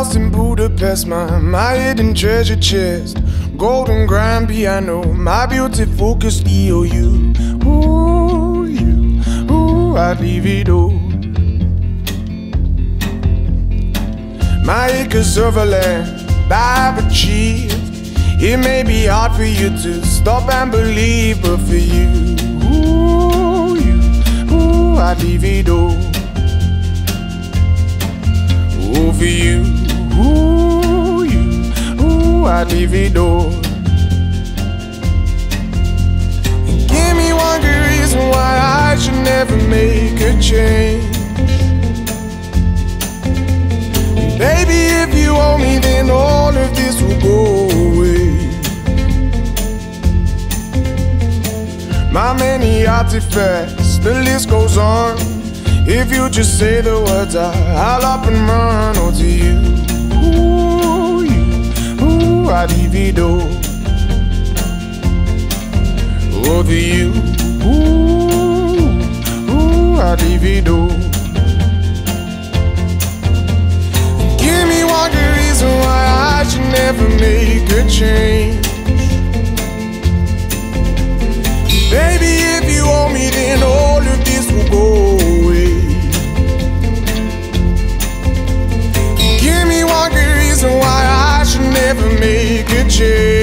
house in Budapest, my, my hidden treasure chest. Golden grand piano, my beautiful Castillo. You, ooh, you, ooh, I'd leave it all. My acres of land I've achieved. It may be hard for you to stop and believe, but for you, ooh, you, ooh, I'd leave it all. Ooh, for you, ooh, you, ooh, it all. Give me one good reason why I should never make a change. Baby, if you owe me, then all of this will go away. My many artifacts, the list goes on. If you just say the words, I, I'll up and run. Oh, to you, ooh, ooh, I'd divido. Oh, to you, ooh, ooh, I'd divido. Give me one good reason why I should never make a change. Baby, if you owe me, then all of this will go make a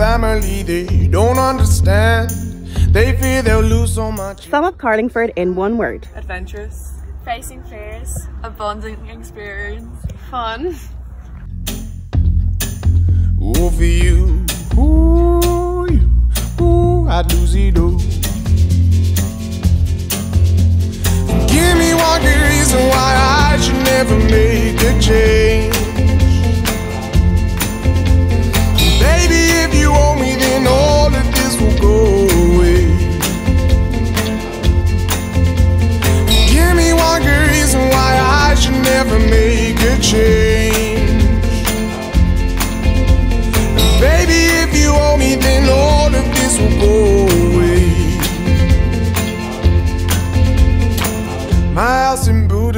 family, they don't understand. They fear they'll lose so much. Sum up Carlingford in one word. Adventurous. Facing fears. Abundant experience. Fun. Ooh, for you, ooh, you, ooh, I'd lose it all. Give me one good reason why I should never make a change.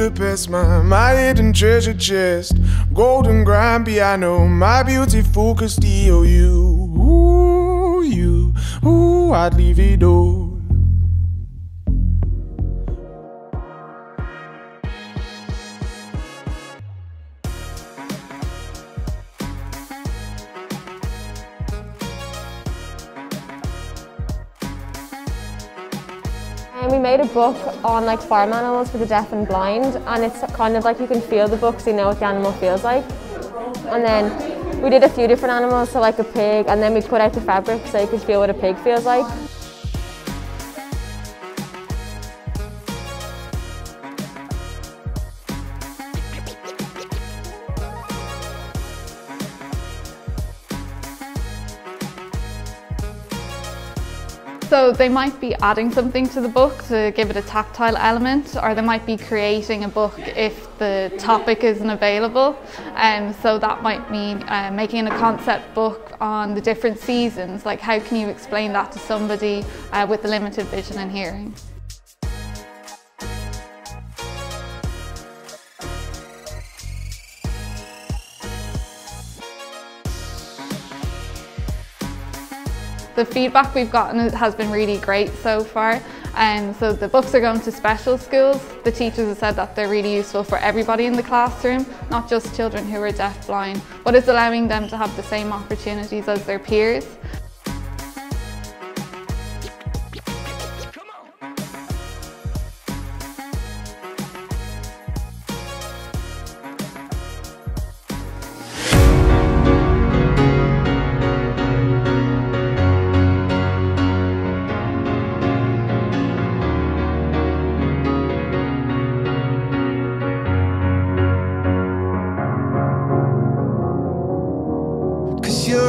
Budapest, my, my hidden treasure chest. Golden grand piano, my beautiful Castillo. You, ooh, you, ooh, I'd leave it all. We made a book on like farm animals for the deaf and blind and it's kind of like you can feel the book so you know what the animal feels like. And then we did a few different animals, so like a pig, and then we cut out the fabric so you could feel what a pig feels like. So they might be adding something to the book to give it a tactile element, or they might be creating a book if the topic isn't available. And so that might mean uh, making a concept book on the different seasons. Like how can you explain that to somebody uh, with a limited vision and hearing? The feedback we've gotten has been really great so far. And so the books are going to special schools. The teachers have said that they're really useful for everybody in the classroom, not just children who are deaf blind, but it's allowing them to have the same opportunities as their peers.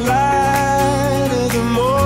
light of the morning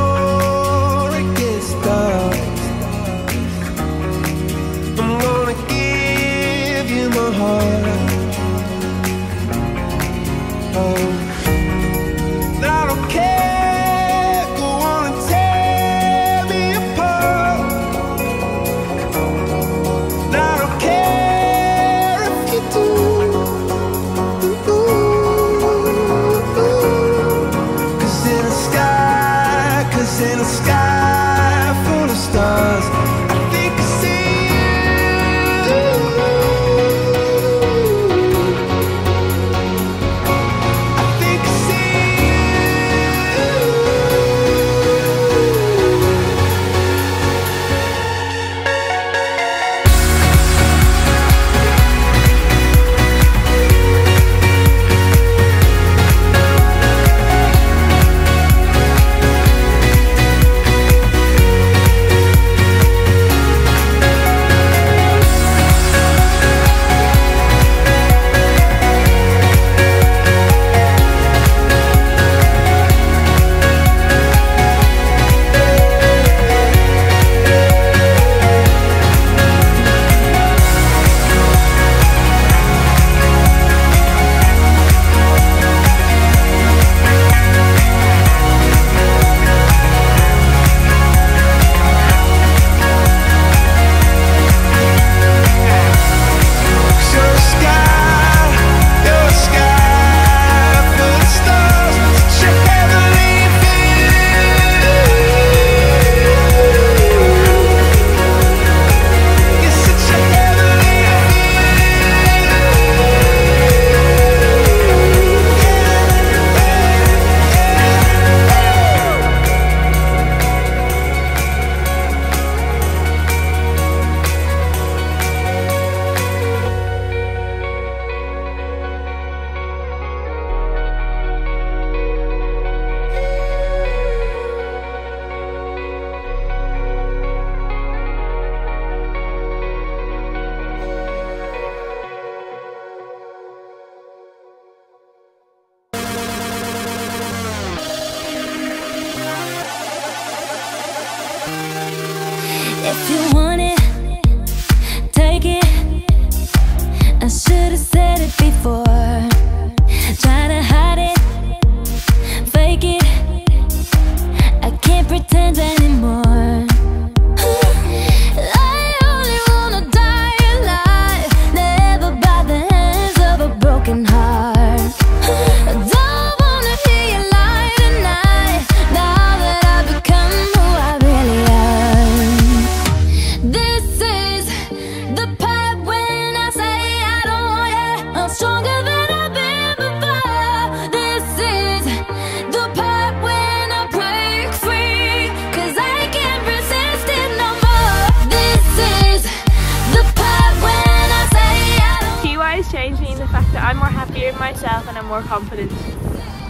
myself and I'm more confident.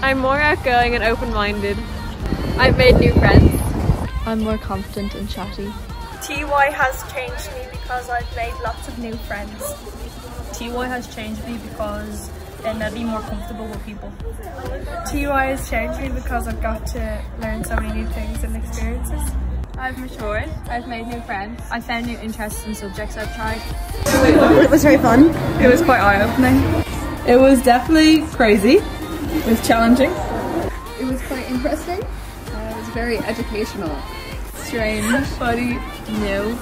I'm more outgoing and open-minded. I've made new friends. I'm more confident and chatty. TY has changed me because I've made lots of new friends. TY has changed me because it made me more comfortable with people. TY has changed me because I've got to learn so many new things and experiences. I've matured. I've made new friends. I found new interests and subjects I've tried. It was very fun. It was quite eye-opening. It was definitely crazy. It was challenging. It was quite interesting. Uh, it was very educational. Strange, funny, new.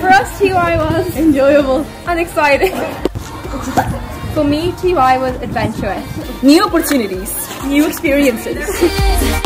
For us, TY was Enjoyable. and exciting. For me, TY was adventurous. New opportunities. New experiences. Goodbye.